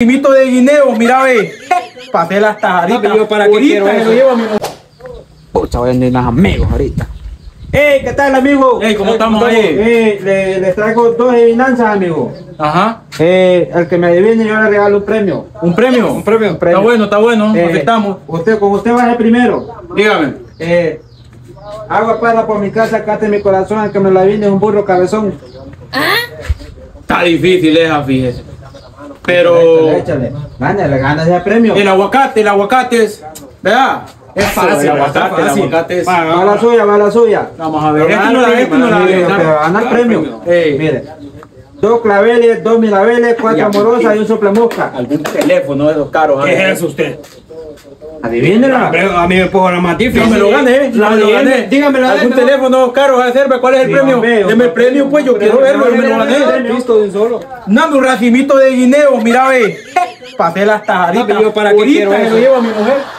racimito de guineo, mira ve. Pasé las tajaditas. Papi, ¿yo para qué Ahorita quiero eso? llevo mi. Pucha, voy a tener amigos ahorita. Hey, ¿qué tal, amigo? Hey, ¿cómo estamos ahí? Eh, le- les traigo dos adivinanzas, amigo. Ajá. Eh, el que me adivine, yo le regalo un premio. ¿Un premio? Un premio, un Está bueno, está bueno. Eh, Aceptamos. Usted, con usted va a ser primero. Dígame. Eh, agua para por mi casa, cate mi corazón, el que me la adivine es un burro cabezón. Está difícil esa, fíjese. Pero Échale. Gánale, gánale ese premio. el aguacate, el aguacate es, ¿verdad? Es fácil, el aguacate, el aguacate es. Va la suya, va la suya. Vamos a ver. Este no la, gánale, este no la mire, va a pero gana el premio. Mire, dos claveles, dos mirabeles, cuatro amorosas y un sople mosca. Algún teléfono de esos caros. ¿Qué es eso usted? Adivínela. Pero a mí me pongo la más difícil. Yo me lo gané, lo gané. dígame la ¿Algún teléfono caro a hacer? ¿Cuál es el premio? Deme el premio, pues yo quiero verlo, hombre, me lo gané. Visto de un solo. Dame un racimito de guineo, mira ve. Pasé las tajaditas. Papi, ¿yo para qué quiero me lo llevo a mi mujer.